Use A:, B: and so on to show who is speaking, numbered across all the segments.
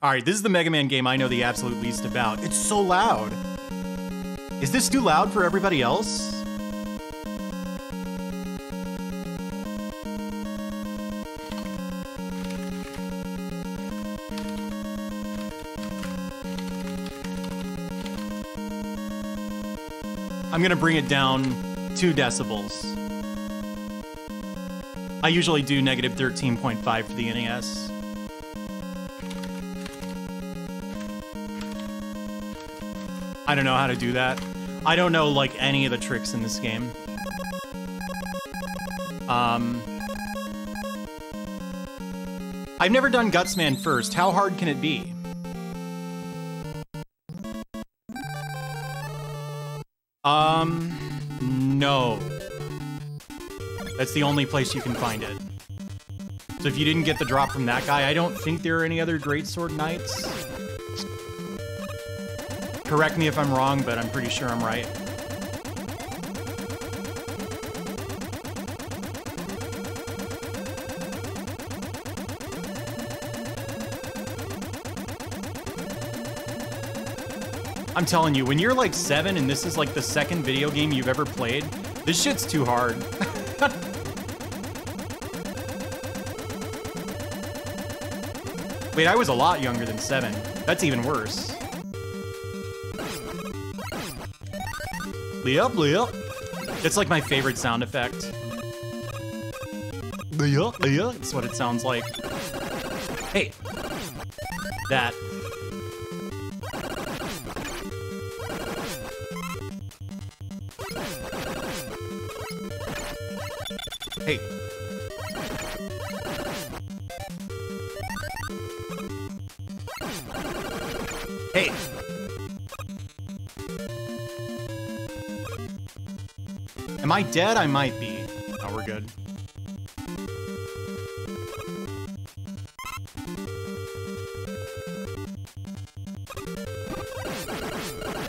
A: All right, this is the Mega Man game I know the absolute least about. It's so loud. Is this too loud for everybody else? I'm gonna bring it down two decibels. I usually do negative 13.5 for the NES. I don't know how to do that. I don't know, like, any of the tricks in this game. Um... I've never done Gutsman first. How hard can it be? Um... No. That's the only place you can find it. So if you didn't get the drop from that guy, I don't think there are any other Great Sword Knights. Correct me if I'm wrong, but I'm pretty sure I'm right. I'm telling you, when you're like seven and this is like the second video game you've ever played, this shit's too hard. Wait, I was a lot younger than seven. That's even worse. Leah, Leah. It's like my favorite sound effect. Leah, Leah. That's what it sounds like. Hey. That. Hey. I dead? I might be. Oh, we're good.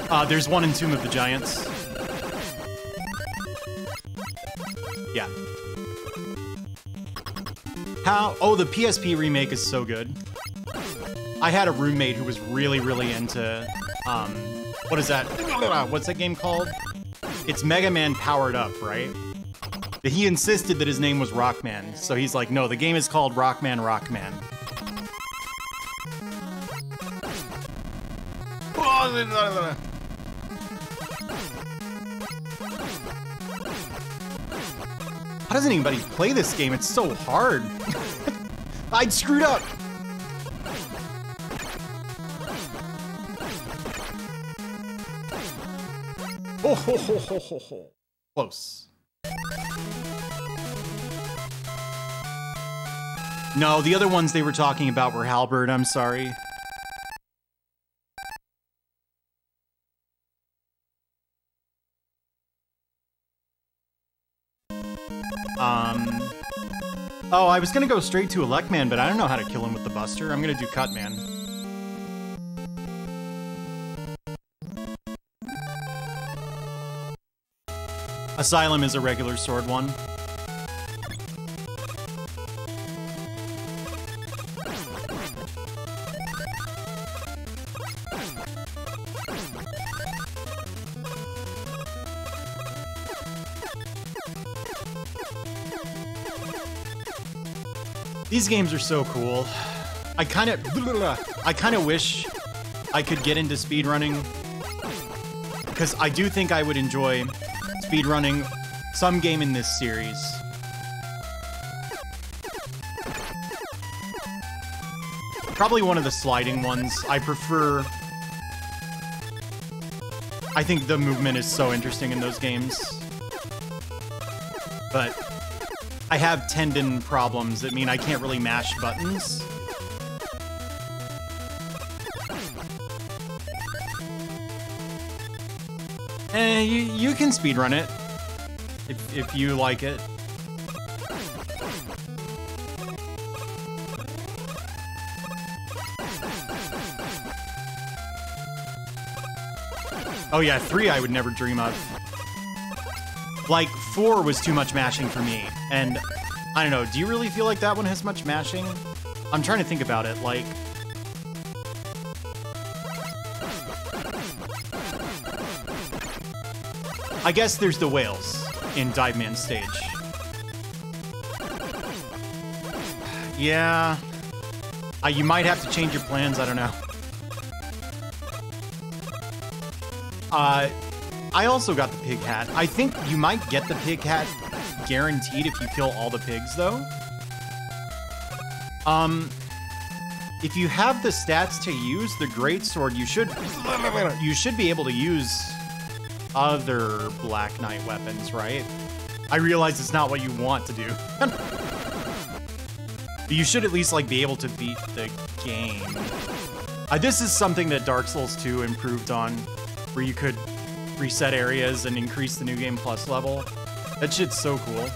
A: Uh, there's one in Tomb of the Giants. Yeah. How? Oh, the PSP remake is so good. I had a roommate who was really, really into, um, what is that? What's that game called? It's Mega Man powered up, right? But he insisted that his name was Rockman, so he's like, no, the game is called Rockman Rockman. Oh, How doesn't anybody play this game? It's so hard. I'd screwed up. Oh, ho, ho, ho, ho, ho. Close. No, the other ones they were talking about were Halberd, I'm sorry. Um... Oh, I was gonna go straight to Elecman, but I don't know how to kill him with the Buster. I'm gonna do Cutman. Asylum is a regular sword one. These games are so cool. I kind of, I kind of wish I could get into speedrunning because I do think I would enjoy speedrunning some game in this series. Probably one of the sliding ones. I prefer... I think the movement is so interesting in those games. But I have tendon problems that mean I can't really mash buttons. You, you can speedrun it. If, if you like it. Oh yeah, three I would never dream of. Like, four was too much mashing for me. And, I don't know, do you really feel like that one has much mashing? I'm trying to think about it, like... I guess there's the whales in Dive Man stage. Yeah. Uh, you might have to change your plans, I don't know. Uh, I also got the pig hat. I think you might get the pig hat guaranteed if you kill all the pigs, though. Um, if you have the stats to use the great sword, you should you should be able to use other Black Knight weapons, right? I realize it's not what you want to do. but you should at least like be able to beat the game. Uh, this is something that Dark Souls 2 improved on, where you could reset areas and increase the New Game Plus level. That shit's so cool.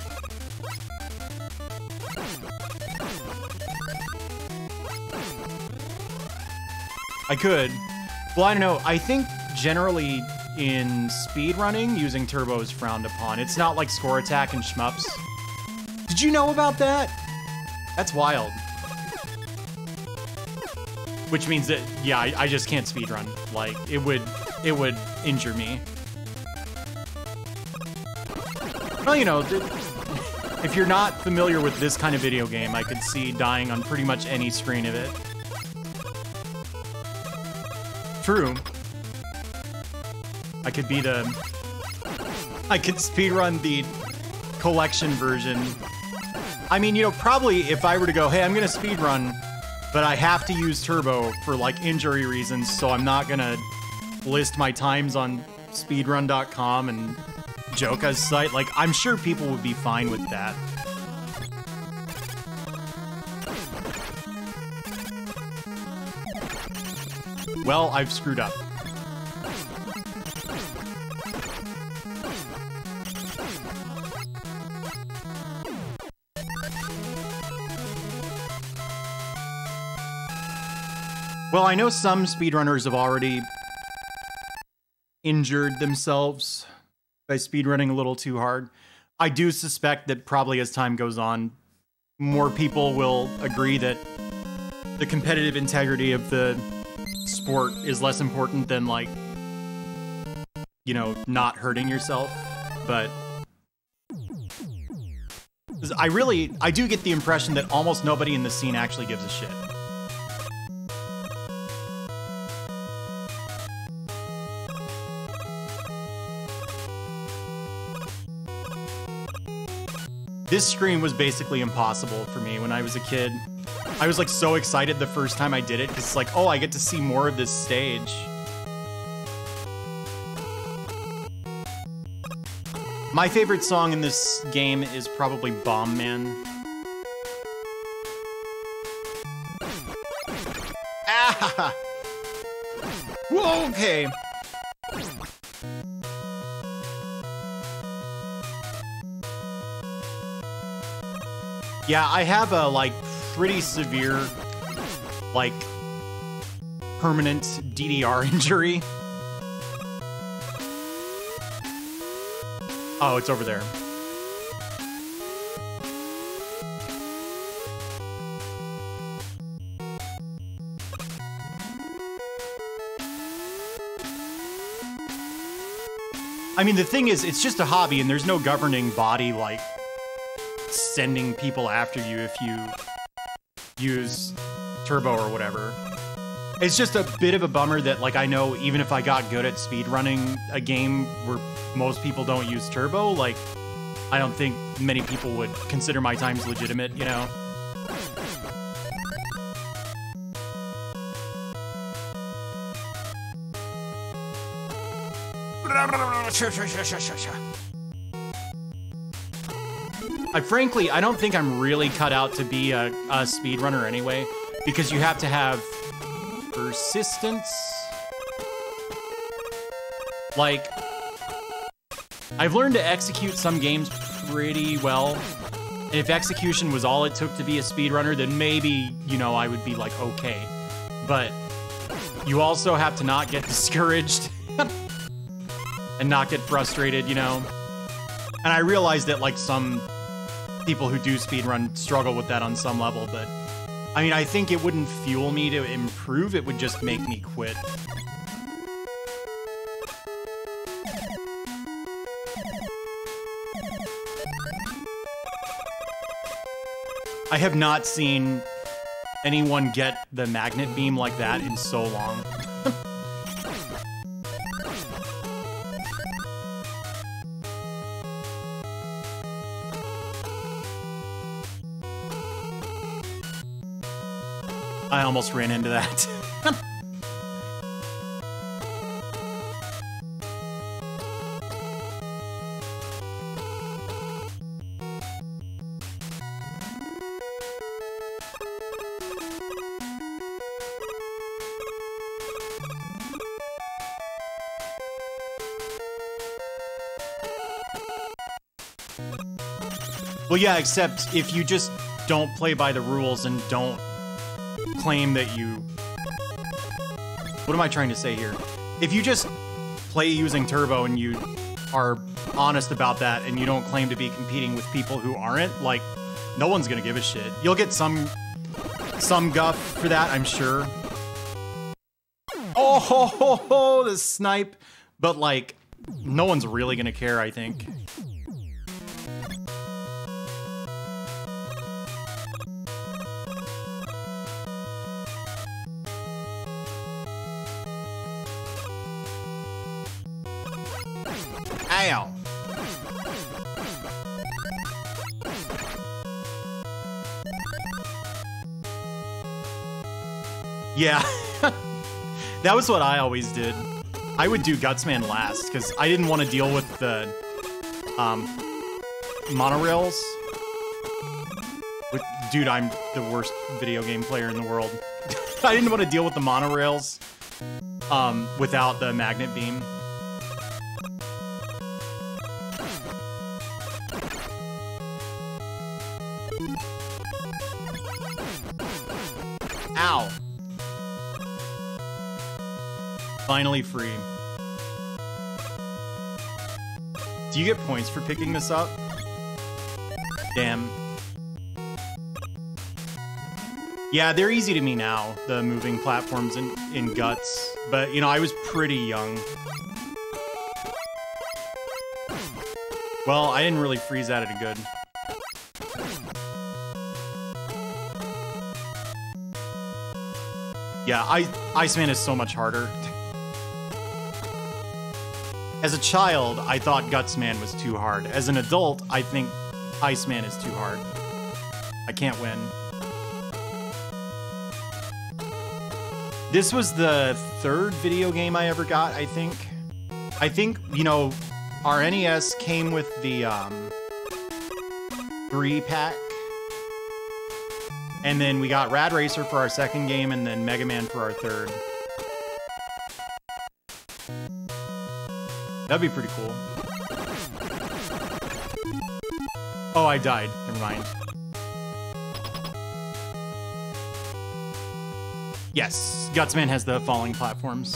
A: I could. Well, I don't know. I think generally in speedrunning, using turbo is frowned upon. It's not like score attack and shmups. Did you know about that? That's wild. Which means that, yeah, I, I just can't speedrun. Like, it would, it would injure me. Well, you know, if you're not familiar with this kind of video game, I could see dying on pretty much any screen of it. True. I could be the... I could speedrun the collection version. I mean, you know, probably if I were to go, hey, I'm gonna speedrun, but I have to use turbo for like injury reasons, so I'm not gonna list my times on speedrun.com and Joka's site. Like, I'm sure people would be fine with that. Well, I've screwed up. Well, I know some speedrunners have already injured themselves by speedrunning a little too hard. I do suspect that probably as time goes on, more people will agree that the competitive integrity of the sport is less important than like you know not hurting yourself but I really I do get the impression that almost nobody in the scene actually gives a shit This screen was basically impossible for me when I was a kid. I was like so excited the first time I did it because it's like, oh, I get to see more of this stage. My favorite song in this game is probably Bomb Man. Ah! Whoa, okay. Yeah, I have a, like, pretty severe, like, permanent DDR injury. Oh, it's over there. I mean, the thing is, it's just a hobby, and there's no governing body, like, sending people after you if you use turbo or whatever. It's just a bit of a bummer that, like, I know even if I got good at speedrunning a game where most people don't use turbo, like, I don't think many people would consider my times legitimate, you know? I frankly, I don't think I'm really cut out to be a, a speedrunner anyway, because you have to have persistence. Like, I've learned to execute some games pretty well. And if execution was all it took to be a speedrunner, then maybe, you know, I would be like, okay. But you also have to not get discouraged and not get frustrated, you know? And I realize that, like, some people who do speedrun struggle with that on some level, but I mean, I think it wouldn't fuel me to improve, it would just make me quit. I have not seen anyone get the magnet beam like that in so long. I almost ran into that. Well, yeah, except if you just don't play by the rules and don't claim that you... What am I trying to say here? If you just play using Turbo and you are honest about that and you don't claim to be competing with people who aren't, like, no one's gonna give a shit. You'll get some some guff for that, I'm sure. Oh, ho, ho, ho, the snipe. But, like, no one's really gonna care, I think. Yeah. that was what I always did. I would do Gutsman last, because I didn't want to deal with the um, monorails. Dude, I'm the worst video game player in the world. I didn't want to deal with the monorails um, without the magnet beam. Finally free. Do you get points for picking this up? Damn. Yeah, they're easy to me now, the moving platforms in, in Guts. But, you know, I was pretty young. Well, I didn't really freeze of it good. Yeah, I, Iceman is so much harder. As a child, I thought Gutsman was too hard. As an adult, I think Iceman is too hard. I can't win. This was the third video game I ever got, I think. I think, you know, our NES came with the um, 3 pack and then we got Rad Racer for our second game, and then Mega Man for our third. That'd be pretty cool. Oh, I died. Never mind. Yes, Gutsman has the falling platforms.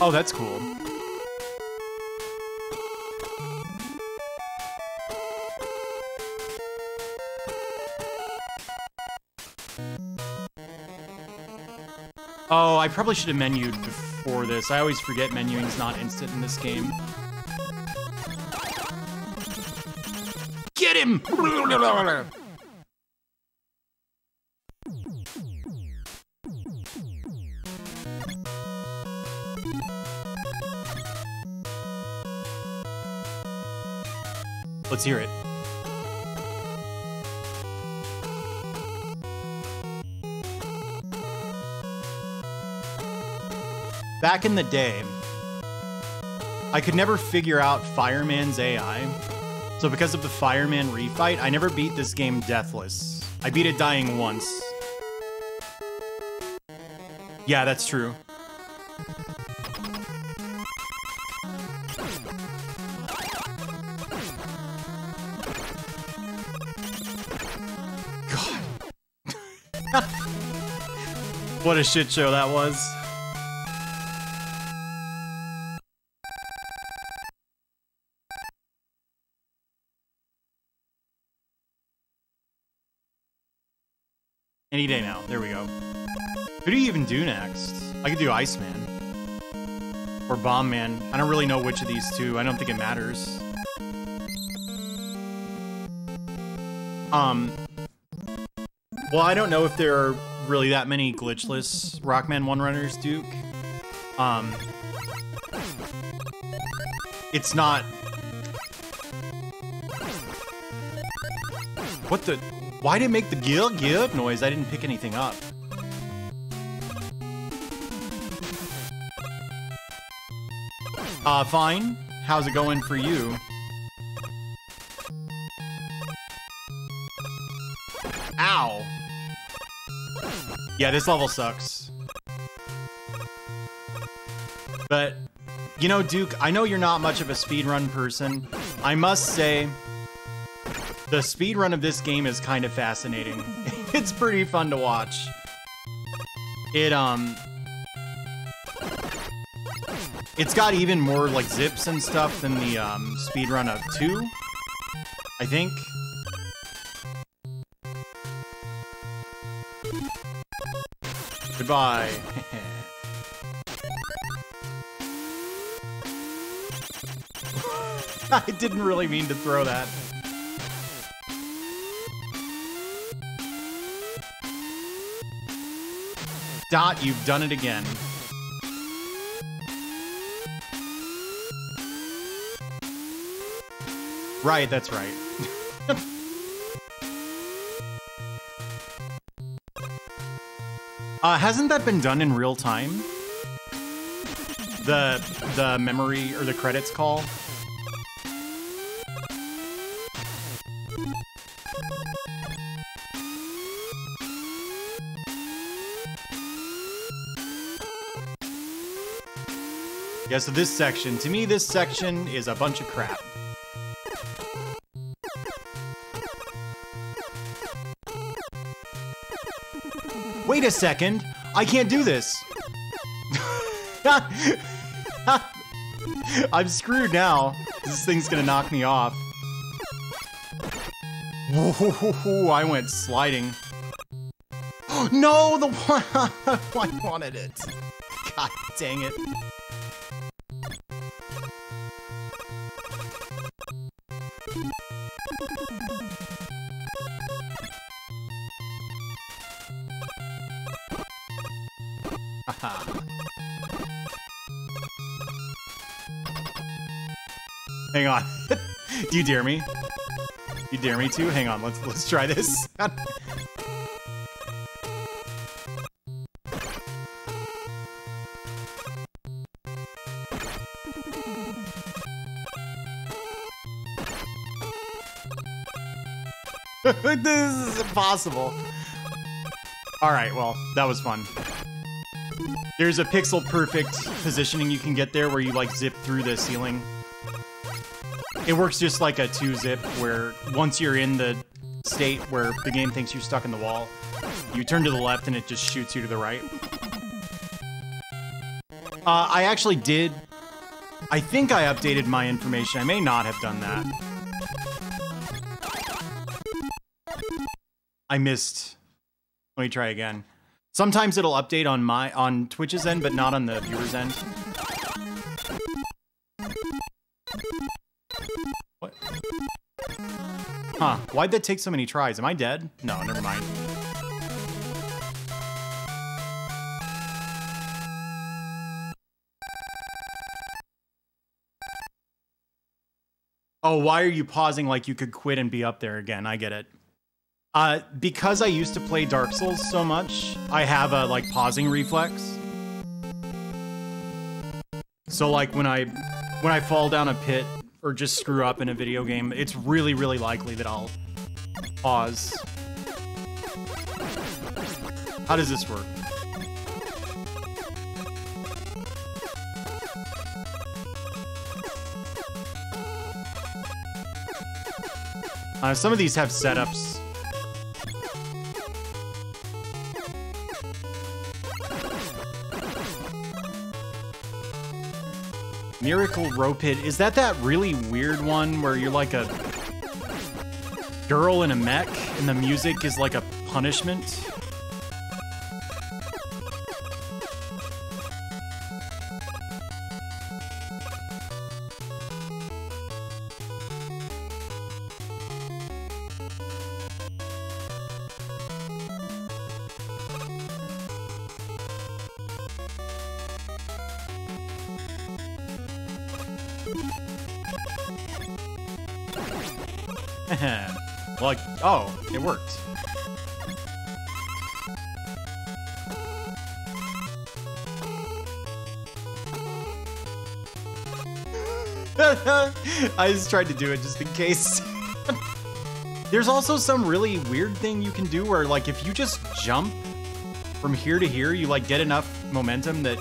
A: Oh, that's cool. I probably should have menued before this. I always forget menuing is not instant in this game. Get him! Let's hear it. Back in the day, I could never figure out Fireman's AI. So because of the Fireman refight, I never beat this game deathless. I beat it dying once. Yeah, that's true. God. What a shit show that was. Any day now. There we go. Who do you even do next? I could do Iceman. Or Bomb Man. I don't really know which of these two. I don't think it matters. Um. Well, I don't know if there are really that many glitchless Rockman One Runners, Duke. Um. It's not. What the? Why did it make the gil gil noise? I didn't pick anything up. Uh, fine. How's it going for you? Ow. Yeah, this level sucks. But, you know, Duke, I know you're not much of a speedrun person. I must say, the speedrun of this game is kind of fascinating. it's pretty fun to watch. It, um... It's got even more, like, zips and stuff than the, um, speedrun of 2. I think. Goodbye. I didn't really mean to throw that. Dot, you've done it again. Right, that's right. uh, hasn't that been done in real time? The the memory or the credits call? Yeah, so this section, to me, this section is a bunch of crap. Wait a second, I can't do this. I'm screwed now. This thing's gonna knock me off. I went sliding. no, the one I wanted it. God dang it. Hang on. Do you dare me? You dare me to? Hang on, let's let's try this. this is impossible. Alright, well, that was fun. There's a pixel perfect positioning you can get there where you like zip through the ceiling. It works just like a two zip where once you're in the state where the game thinks you're stuck in the wall, you turn to the left and it just shoots you to the right. Uh, I actually did. I think I updated my information. I may not have done that. I missed. Let me try again. Sometimes it'll update on my on Twitch's end, but not on the viewer's end. Huh, why'd that take so many tries? Am I dead? No, never mind. Oh, why are you pausing like you could quit and be up there again? I get it. Uh, because I used to play Dark Souls so much, I have a, like, pausing reflex. So, like, when I, when I fall down a pit or just screw up in a video game, it's really, really likely that I'll pause. How does this work? Uh, some of these have setups Miracle Hit. Is that that really weird one where you're like a girl in a mech and the music is like a punishment? I just tried to do it just in case. There's also some really weird thing you can do where like if you just jump from here to here, you like get enough momentum that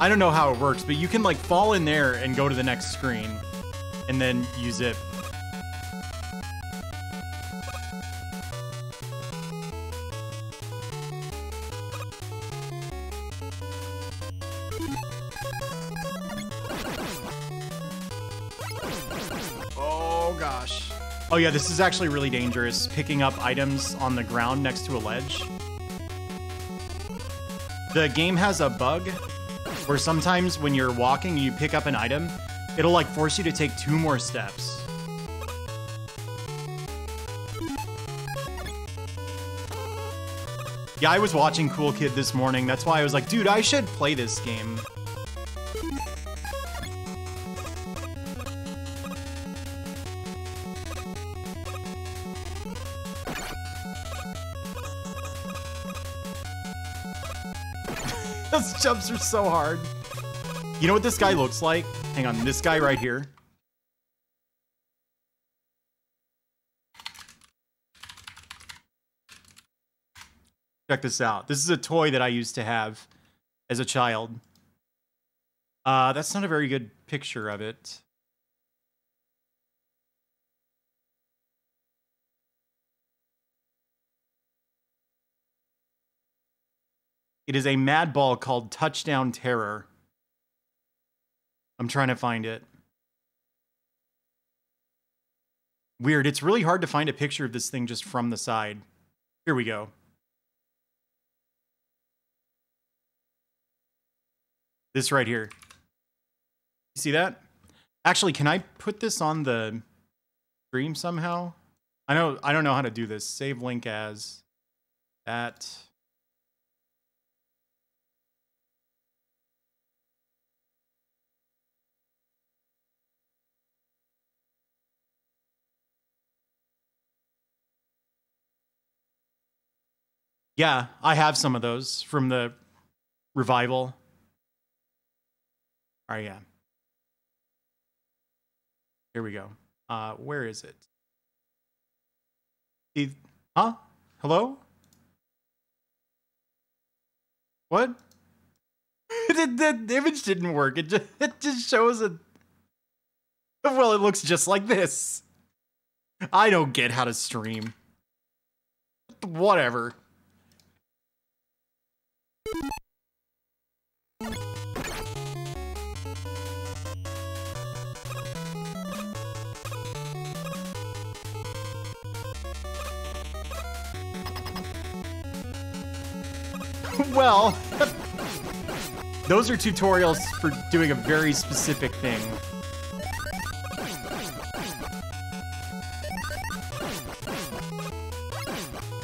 A: I don't know how it works, but you can like fall in there and go to the next screen and then use it. Oh yeah, this is actually really dangerous, picking up items on the ground next to a ledge. The game has a bug where sometimes when you're walking and you pick up an item, it'll like force you to take two more steps. Yeah, I was watching Cool Kid this morning. That's why I was like, dude, I should play this game. Those jumps are so hard. You know what this guy looks like? Hang on, this guy right here. Check this out. This is a toy that I used to have as a child. Uh, that's not a very good picture of it. It is a Madball called Touchdown Terror. I'm trying to find it. Weird. It's really hard to find a picture of this thing just from the side. Here we go. This right here. You see that? Actually, can I put this on the stream somehow? I know I don't know how to do this. Save link as that. Yeah, I have some of those from the revival. Right, yeah. Here we go. Uh, where is it? Huh? Hello? What? the, the image didn't work. It just, it just shows a. Well, it looks just like this. I don't get how to stream. Whatever. well, those are tutorials for doing a very specific thing.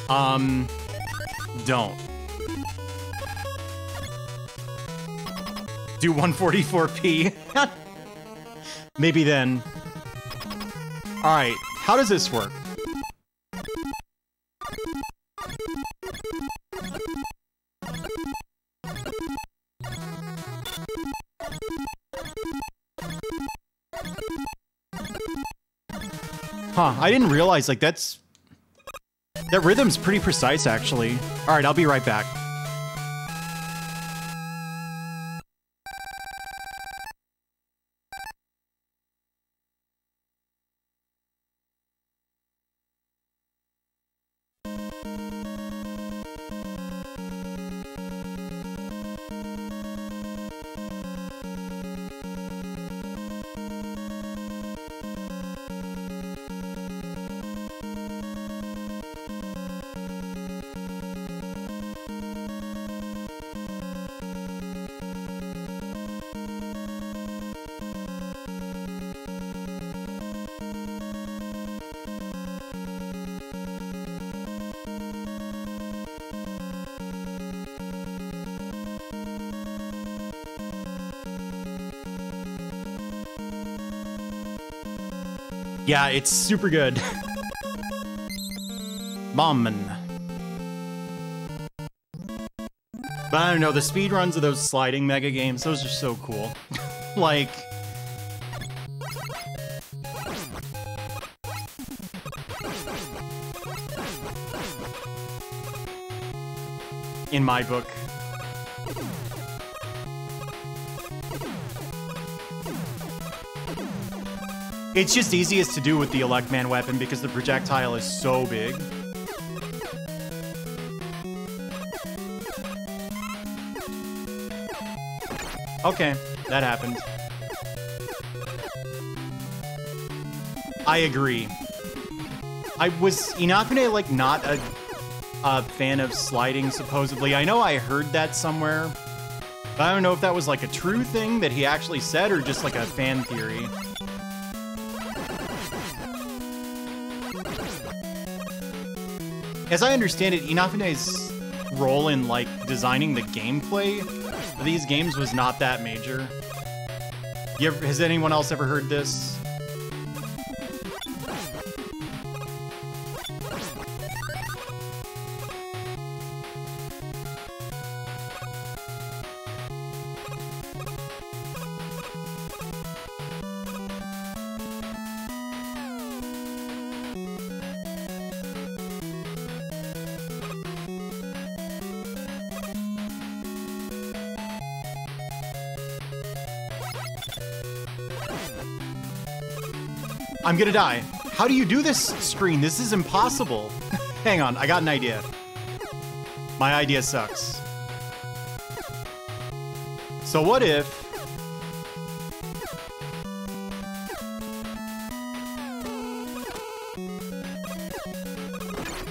A: Um, don't. Do 144p. Maybe then. Alright, how does this work? Huh, I didn't realize, like, that's... That rhythm's pretty precise, actually. Alright, I'll be right back. Yeah, it's super good. Bomben. But I don't know, the speed runs of those sliding mega games, those are so cool. like... In my book. It's just easiest to do with the Elecman weapon because the projectile is so big. Okay, that happened. I agree. I was Inafune like not a, a fan of sliding supposedly. I know I heard that somewhere. But I don't know if that was like a true thing that he actually said or just like a fan theory. As I understand it, Inafune's role in like designing the gameplay of these games was not that major. Ever, has anyone else ever heard this? I'm gonna die. How do you do this screen? This is impossible. Hang on, I got an idea. My idea sucks. So what if...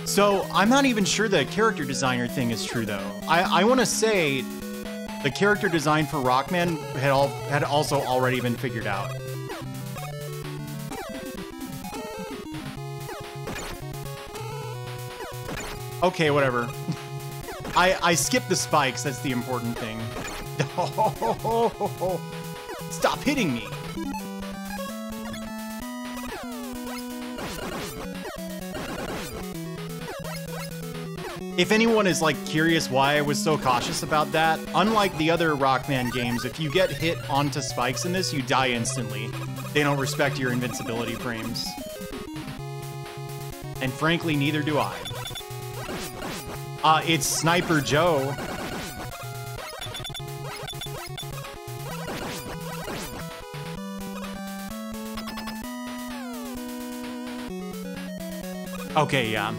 A: So, I'm not even sure the character designer thing is true, though. I, I want to say the character design for Rockman had, all, had also already been figured out. Okay, whatever. I I skipped the spikes, that's the important thing. Stop hitting me! If anyone is like curious why I was so cautious about that, unlike the other Rockman games, if you get hit onto spikes in this, you die instantly. They don't respect your invincibility frames. And frankly, neither do I. Uh, it's Sniper Joe. Okay, yeah.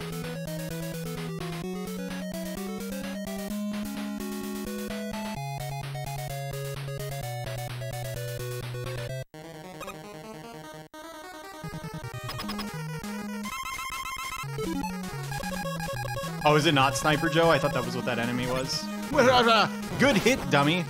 A: Oh, is it not Sniper Joe? I thought that was what that enemy was. Uh, good hit, dummy.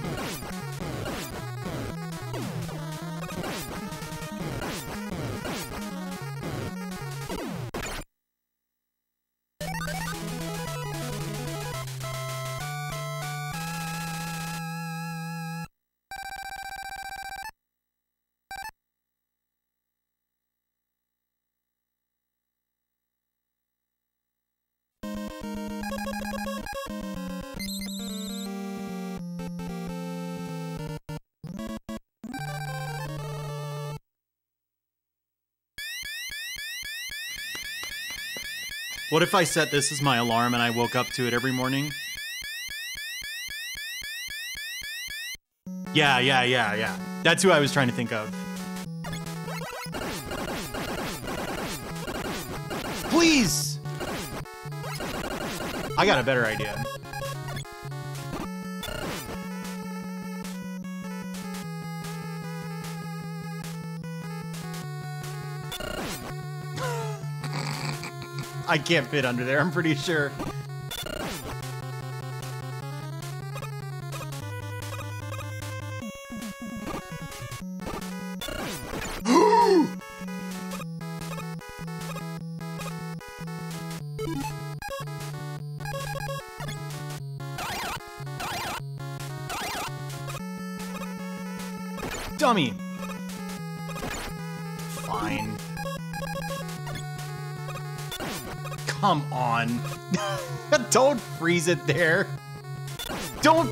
A: What if I set this as my alarm and I woke up to it every morning? Yeah, yeah, yeah, yeah. That's who I was trying to think of. Please! I got a better idea. I can't fit under there, I'm pretty sure. Dummy! Fine. Come on. Don't freeze it there. Don't...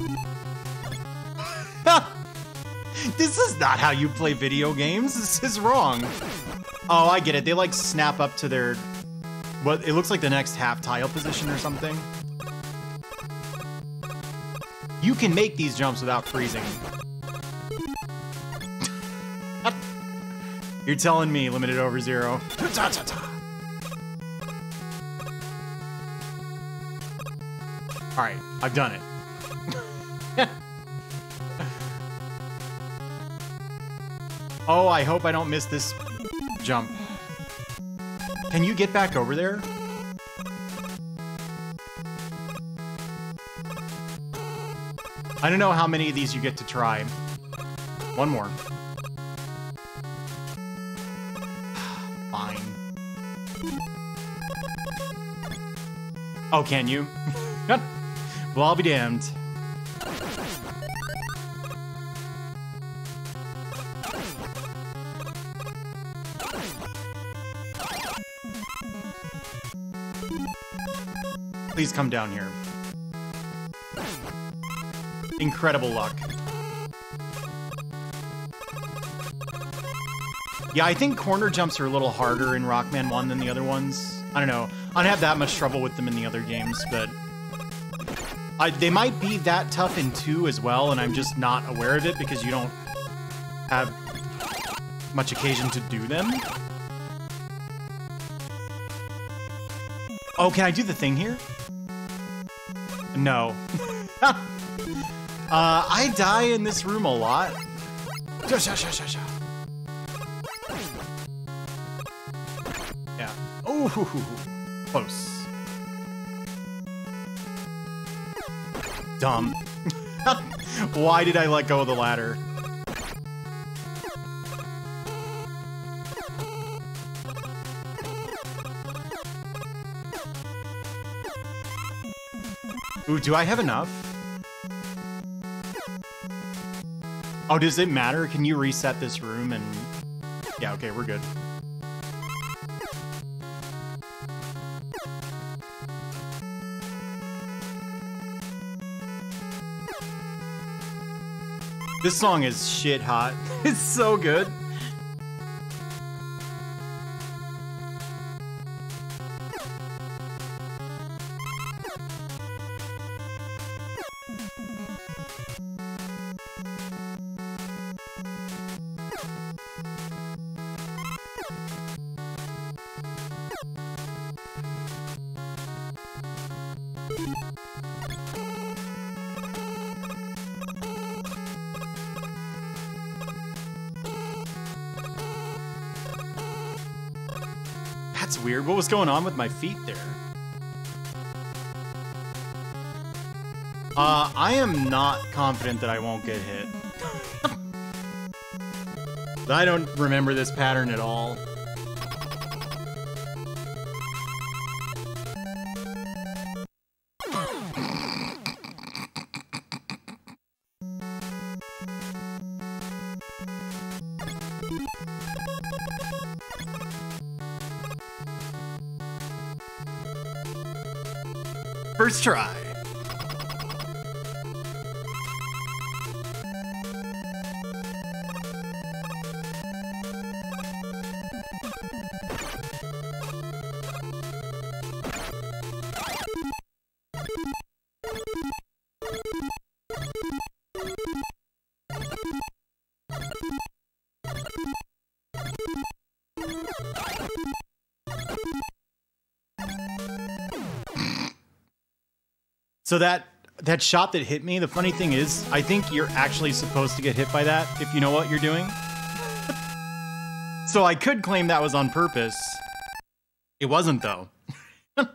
A: this is not how you play video games. This is wrong. Oh, I get it. They like snap up to their... What, it looks like the next half tile position or something. You can make these jumps without freezing. You're telling me limited over zero. Alright, I've done it. oh, I hope I don't miss this jump. Can you get back over there? I don't know how many of these you get to try. One more. Fine. Oh, can you? well, I'll be damned. Please come down here. Incredible luck. Yeah, I think corner jumps are a little harder in Rockman 1 than the other ones. I don't know. I don't have that much trouble with them in the other games, but... I, they might be that tough in 2 as well, and I'm just not aware of it because you don't have much occasion to do them. Oh, can I do the thing here? No. uh, I die in this room a lot. Yeah. Oh, close. Dumb. Why did I let go of the ladder? Ooh, do I have enough? Oh, does it matter? Can you reset this room and... Yeah, okay, we're good. This song is shit hot. It's so good. That's weird. What was going on with my feet there? Uh, I am not confident that I won't get hit. I don't remember this pattern at all. So that that shot that hit me, the funny thing is, I think you're actually supposed to get hit by that if you know what you're doing. so I could claim that was on purpose. It wasn't though.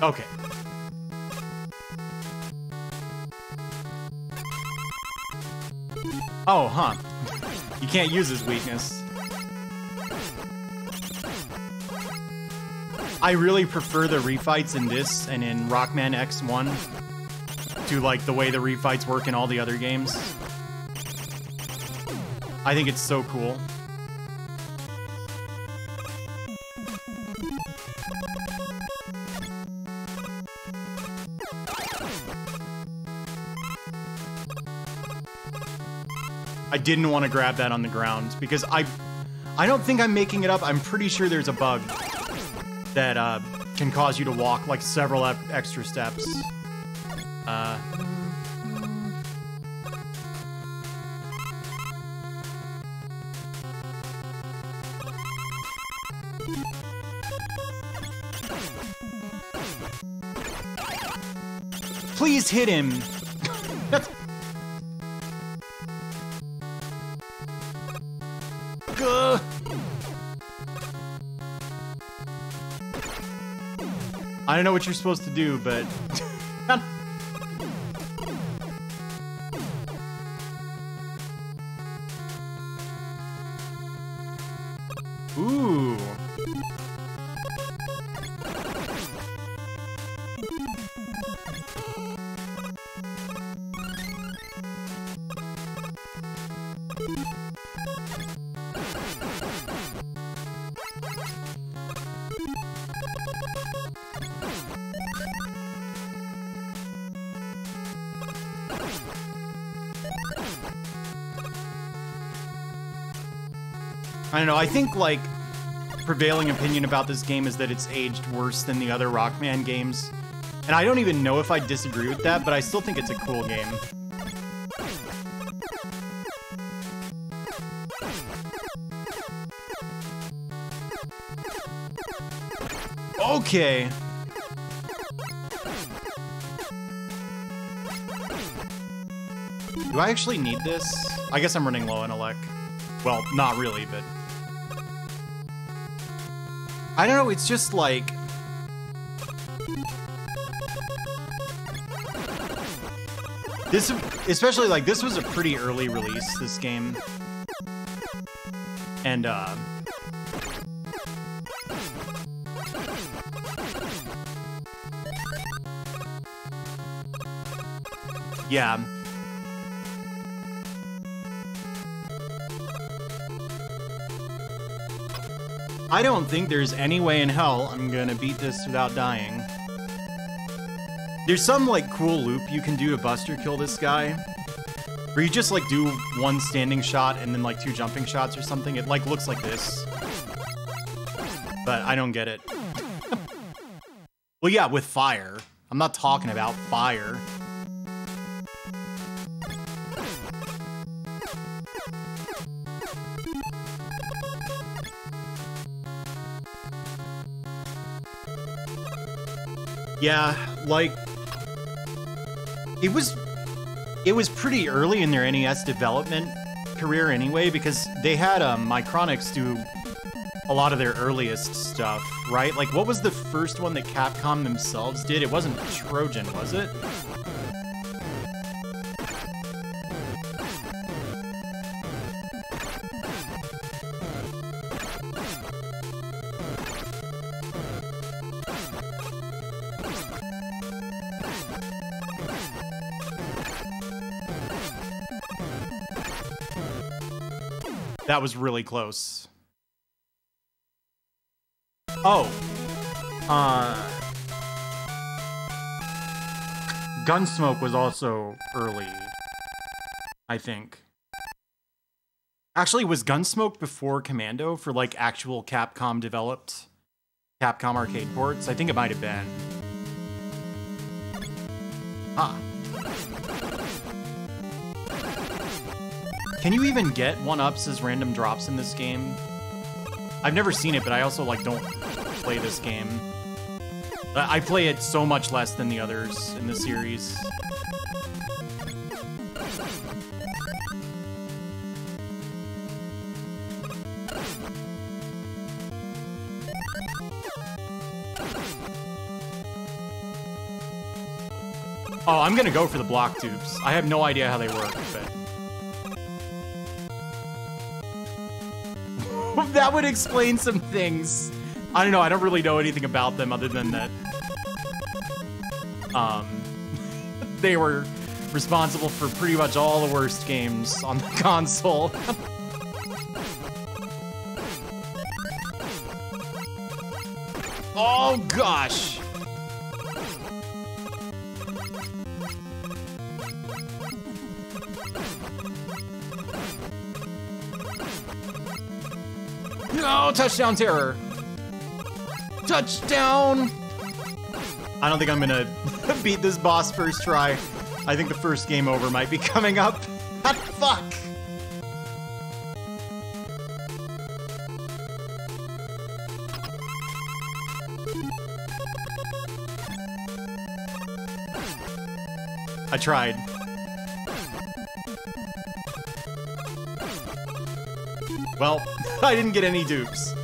A: Okay. Oh, huh. You can't use his weakness. I really prefer the refights in this and in Rockman X1 to like the way the refights work in all the other games. I think it's so cool. I didn't want to grab that on the ground because I I don't think I'm making it up. I'm pretty sure there's a bug that uh, can cause you to walk like several extra steps. Uh, Please hit him. I don't know what you're supposed to do, but... know. I think like prevailing opinion about this game is that it's aged worse than the other Rockman games. And I don't even know if I disagree with that, but I still think it's a cool game. Okay. Do I actually need this? I guess I'm running low on Elec. Well, not really, but... I don't know, it's just like... This, especially like, this was a pretty early release, this game. And, uh... Yeah. I don't think there's any way in hell I'm gonna beat this without dying. There's some, like, cool loop you can do to buster kill this guy. Where you just, like, do one standing shot and then, like, two jumping shots or something. It, like, looks like this. But I don't get it. well, yeah, with fire. I'm not talking about fire. Yeah, like it was it was pretty early in their NES development career anyway because they had um, Micronics do a lot of their earliest stuff, right? Like what was the first one that Capcom themselves did? It wasn't Trojan, was it? That was really close. Oh. Uh... Gunsmoke was also early, I think. Actually, was Gunsmoke before Commando for, like, actual Capcom developed Capcom arcade ports? I think it might have been. Can you even get 1-ups as random drops in this game? I've never seen it, but I also, like, don't play this game. I play it so much less than the others in the series. Oh, I'm gonna go for the block tubes. I have no idea how they work, but... that would explain some things. I don't know, I don't really know anything about them other than that... Um... they were responsible for pretty much all the worst games on the console. oh gosh! No, touchdown terror. Touchdown. I don't think I'm gonna beat this boss first try. I think the first game over might be coming up. Ah, fuck. I tried. Well, I didn't get any dupes.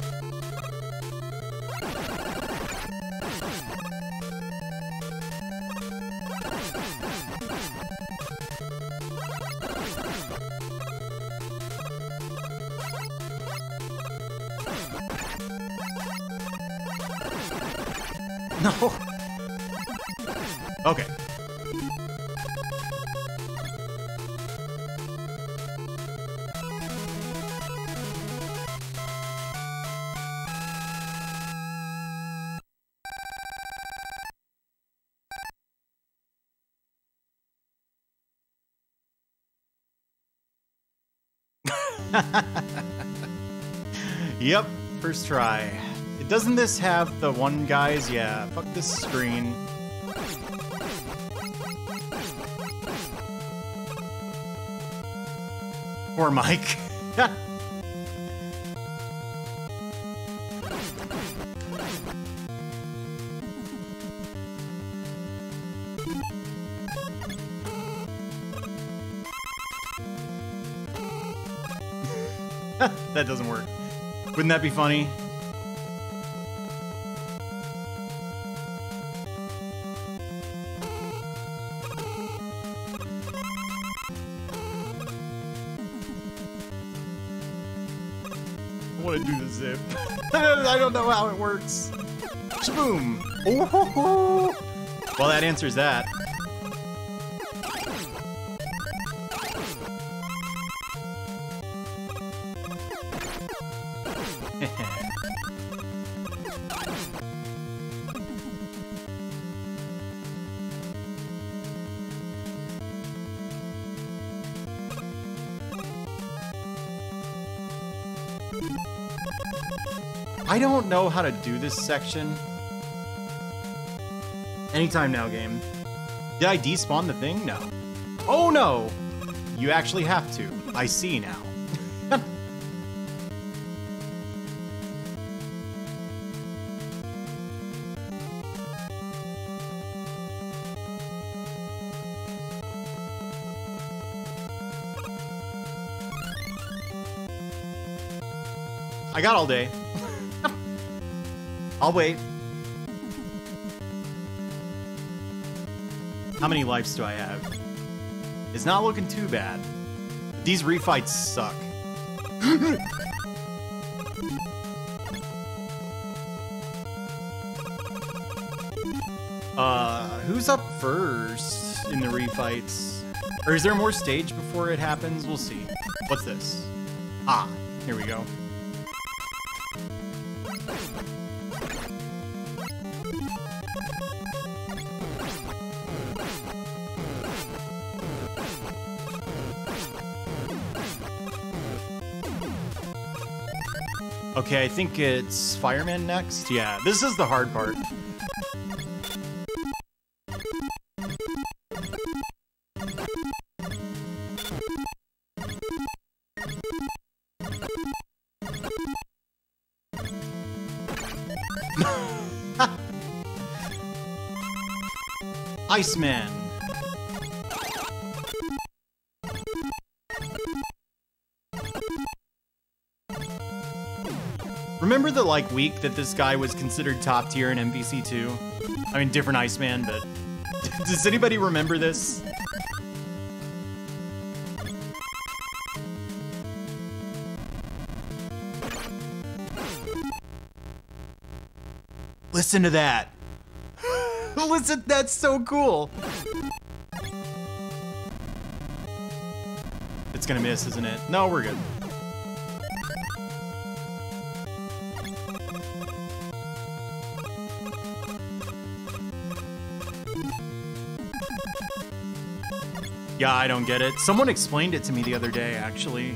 A: First try. Doesn't this have the one guys? Yeah, fuck this screen. Poor Mike. that doesn't work. Wouldn't that be funny? I want to do the zip. I don't know how it works. Boom. Well, that answers that. I don't know how to do this section. Anytime now, game. Did I despawn the thing? No. Oh no! You actually have to. I see now. I got all day. I'll wait. How many lives do I have? It's not looking too bad. These refights suck. uh, who's up first in the refights? Or is there more stage before it happens? We'll see. What's this? Ah, here we go. Okay, I think it's Fireman next. Yeah, this is the hard part. Iceman. Remember the like week that this guy was considered top tier in MVC2? I mean, different Iceman, but Does anybody remember this? Listen to that. Listen, that's so cool. It's gonna miss, isn't it? No, we're good. Yeah, I don't get it. Someone explained it to me the other day, actually.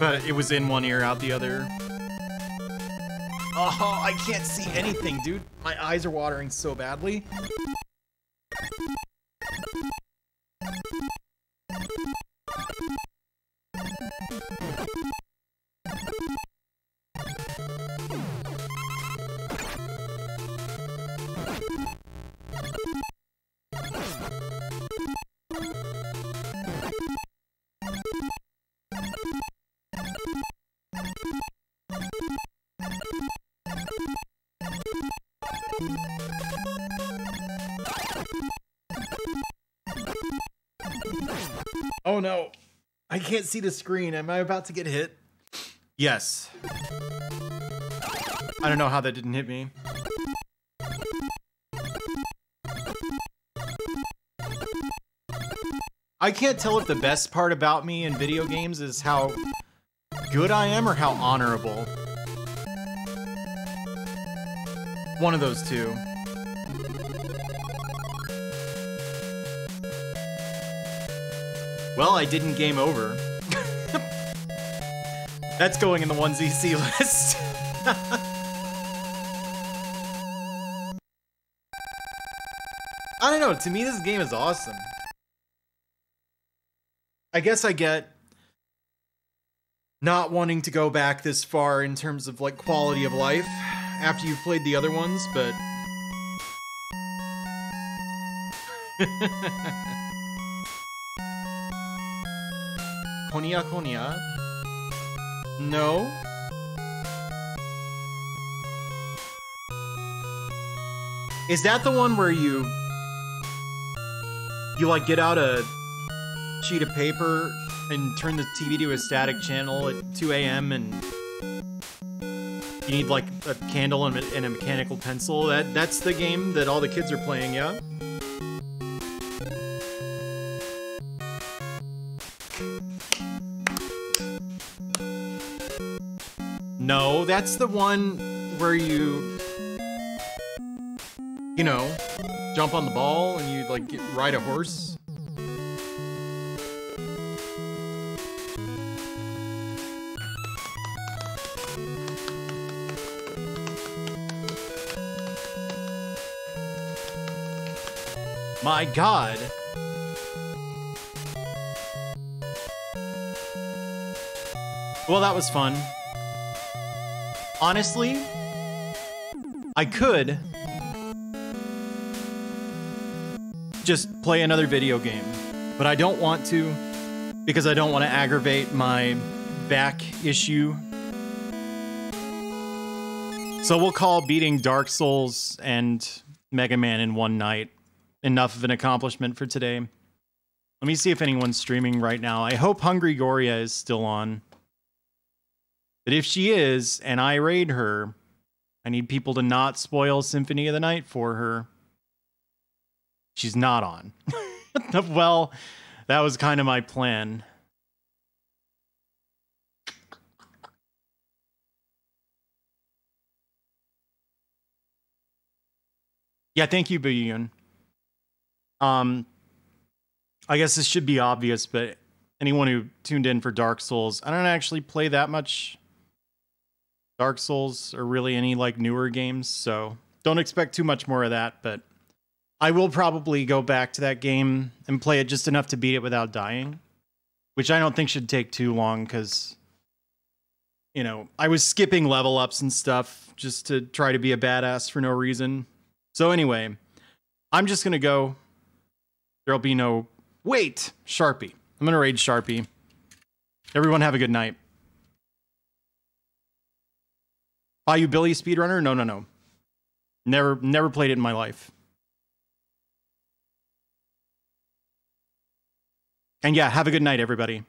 A: But it was in one ear, out the other. Oh, I can't see anything, dude. My eyes are watering so badly. Can't see the screen. Am I about to get hit? Yes. I don't know how that didn't hit me. I can't tell if the best part about me in video games is how good I am or how honorable. One of those two. Well, I didn't game over. That's going in the 1ZC list. I don't know, to me this game is awesome. I guess I get not wanting to go back this far in terms of like quality of life after you've played the other ones, but Konya Konya? No. Is that the one where you you like get out a sheet of paper and turn the TV to a static channel at 2 a.m. and you need like a candle and a, and a mechanical pencil? That that's the game that all the kids are playing, yeah? No, that's the one where you, you know, jump on the ball and you like get, ride a horse. My god. Well, that was fun. Honestly, I could just play another video game, but I don't want to because I don't want to aggravate my back issue. So we'll call beating Dark Souls and Mega Man in one night enough of an accomplishment for today. Let me see if anyone's streaming right now. I hope Hungry Goria is still on. But if she is, and I raid her, I need people to not spoil Symphony of the Night for her. She's not on. well, that was kind of my plan. Yeah, thank you, Biyun. Um, I guess this should be obvious, but anyone who tuned in for Dark Souls, I don't actually play that much Dark Souls or really any like newer games, so don't expect too much more of that, but I will probably go back to that game and play it just enough to beat it without dying, which I don't think should take too long cuz you know, I was skipping level ups and stuff just to try to be a badass for no reason. So anyway, I'm just going to go There'll be no wait, Sharpie. I'm going to raid Sharpie. Everyone have a good night. Bayou Billy speedrunner? No, no, no. Never, never played it in my life. And yeah, have a good night, everybody.